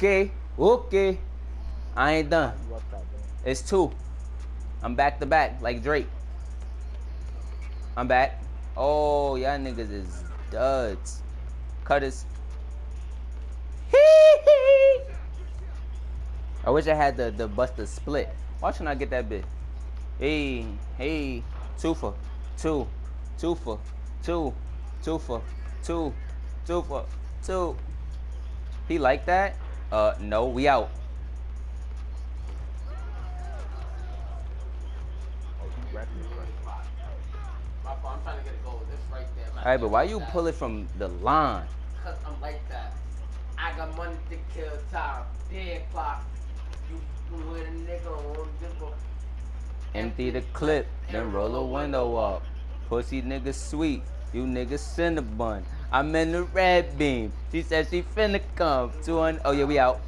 Okay, okay. I ain't done. It's two. I'm back to back like Drake. I'm back. Oh, y'all niggas is duds. Cutters. I wish I had the the Buster split. Why shouldn't I get that bit? Hey, hey, two for two, two for two, two for two, two for two. He like that? Uh, no, we out. All right, but why you pull it from the line? Cause I'm like that. I got money to kill time. Dead clock. You with a nigga on different. Empty the clip, then roll the window up. Pussy nigga sweet, you niggas cinnabon. I'm in the red beam. She said she finna come. Two hundred. Oh yeah, we out.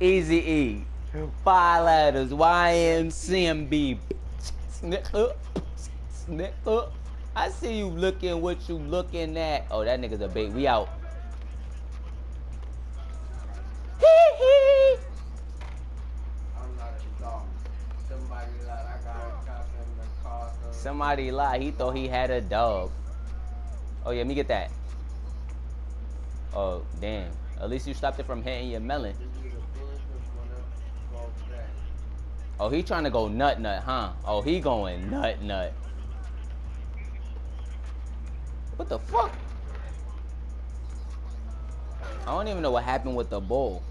Easy E. Five letters. YMCMB. Nigga. Nigga. I see you looking what you looking at. Oh, that nigga's a bait. We out. Somebody lied. He thought he had a dog. Oh yeah, let me get that. Oh damn. At least you stopped it from hitting your melon. This nigga bullshit wanna go back. Oh, he trying to go nut nut, huh? Oh, he going nut nut. What the fuck? I don't even know what happened with the bull.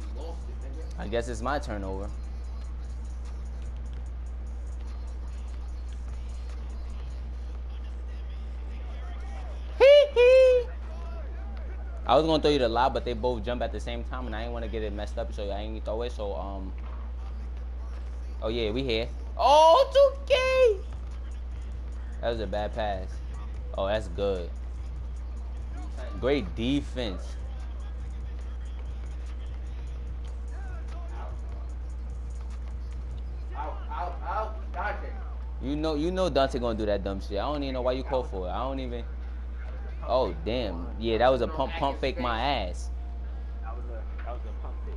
You lost it, nigga. I guess it's my turnover. I was gonna throw you the lob, but they both jump at the same time, and I didn't want to get it messed up, so I ain't throw it. So um, oh yeah, we here. Oh, 2K. That was a bad pass. Oh, that's good. Great defense. You know, you know Dante gonna do that dumb shit. I don't even know why you call for it. I don't even. Oh damn! Yeah, that was a pump, pump fake my ass. That was a that was a pump fake.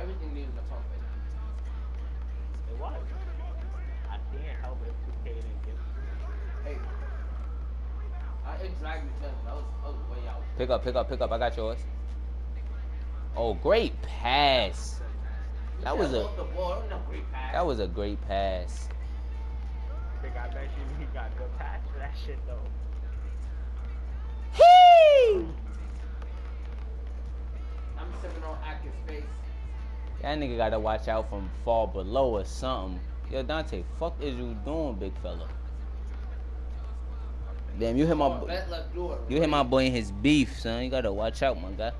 Everything needed a pump fake. It was. I can't help it. 2K didn't give it. Hey. I, it dragged me to that was, that was way out. Pick up, pick up, pick up. I got yours. Oh, great pass. That was a Lost the ball. That was a great pass. that was a great pass. Think I bet you he got good pass for that shit though. I'm sipping on active space. That nigga gotta watch out from fall below or something. Yo, Dante, fuck is you doing, big fella? Damn, you hit my bo- bet let's do it. you hit my boy in his beef, son. You gotta watch out, my guy.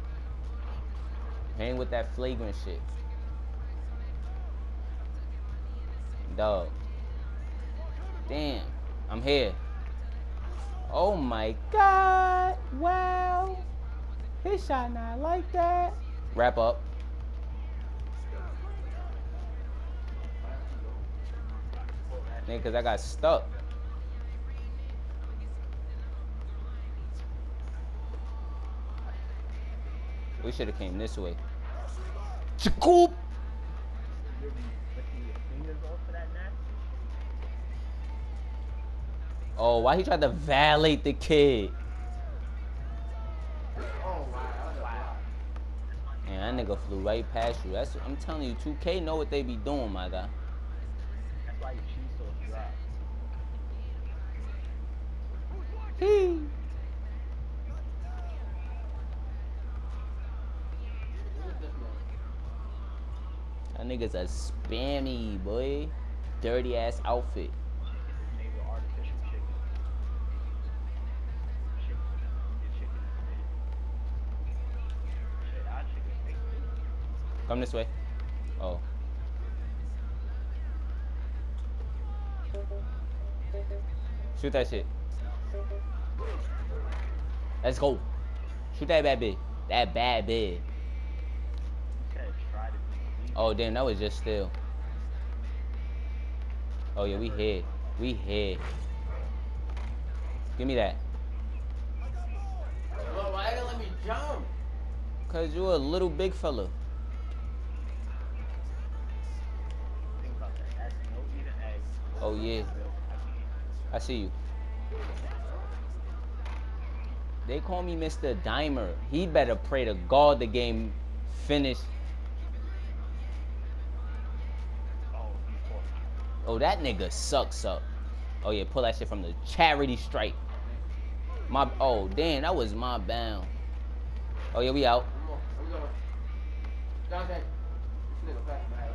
Hang with that flagrant shit. Dog. Damn. I'm here. Oh my god. Wow. His shot not like that. Wrap up. Nigga, cause I got stuck. We should have came this way. Jacob. Oh, why he tried to violate the kid? Oh. Man, that nigga flew right past you. That's I'm telling you, 2K know what they be doing, my guy. That nigga's a spammy boy. Dirty ass outfit. Made with artificial chicken. Chicken. Your chicken is fake. Shit, our chicken fake too. Come this way. Oh. Shoot that shit. Let's go. Shoot that bad bitch. That bad bitch. You could've tried to be elite. Oh damn, that was just still. Oh yeah, we here. We here. Give me that. Well, why you let me jump? Cause you a little big fella. Think about that. That's no eating eggs. Oh yeah, I see you. They call me Mr. Dimer. He better pray to God the game finish. Oh. That nigga sucks up. Oh yeah, pull that shit from the charity stripe. My oh damn, that was my bound. Oh yeah, we out. Come on, I'm going. Dante, this nigga back my head.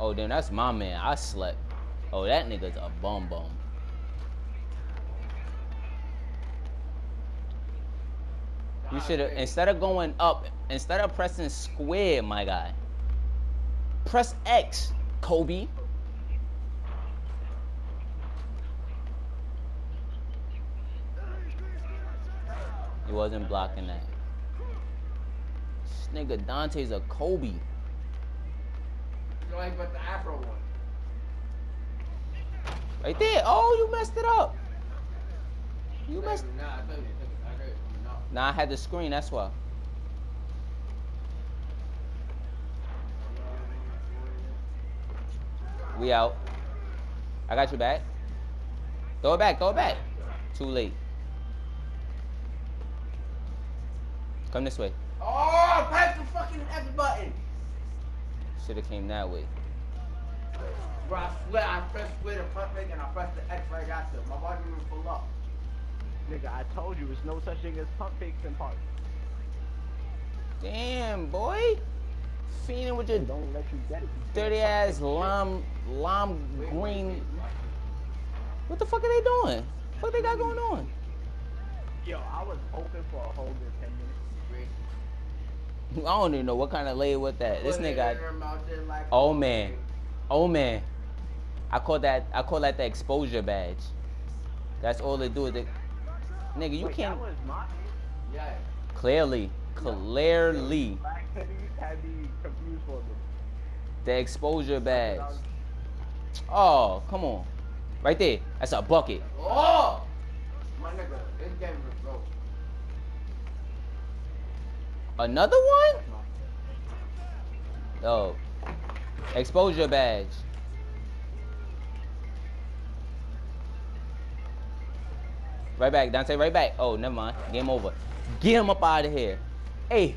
Oh damn, that's my man. I slept. Oh that nigga's a bum bum. You should have instead of going up, instead of pressing square, my guy. Press X, Kobe. He wasn't blocking that. This nigga Dante's a Kobe. No, but the Afro one. Right there. Oh, you messed it up. You messed. Nah, I told you, I told you. No. Nah, I had the screen. That's why. We out. I got you back. Throw it back. Throw it back. Too late. Come this way. Oh, press the fucking X button. Should have came that way. Bro, I swear I pressed square to front fake and I pressed the X right after. My body didn't even up. Nigga, I told you, there's no such thing as pump fakes in park. Damn, boy. Fiending with your don't let you get it. Dirty ass fake lime, lime Wait, wait, green. what? What the fuck are they doing? What they got going on? Yo, I was open for a whole good 10 minutes. Wait. I don't even know what kind of lay with that. This Put it nigga. in her mouth just like- Oh man, oh man. I call that I call that the exposure badge. That's all they do. Is they, nigga, you Wait, can't That was my Yeah. clearly, clearly Black hoodie had me confused for a minute. the exposure badge. Oh, come on, right there. That's a bucket. Oh! My nigga, this game is broke. Another one? Oh, exposure badge. Right back, Dante. Right back. Oh, never mind. Game over. Get him up out of here. Hey,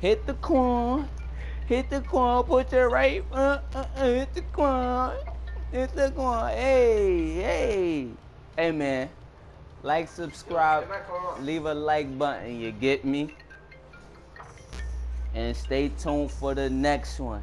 hit the corn. Hit the corn. Put your right. Uh, uh, uh, hit the corn. Hit the corn. Hey, hey. Hey, man. Like, subscribe, Yo, come on. leave a like button. You get me? And stay tuned for the next one.